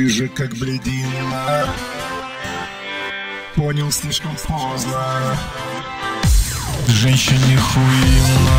Ты же как бледина. Понял слишком поздно. Женщине хуйно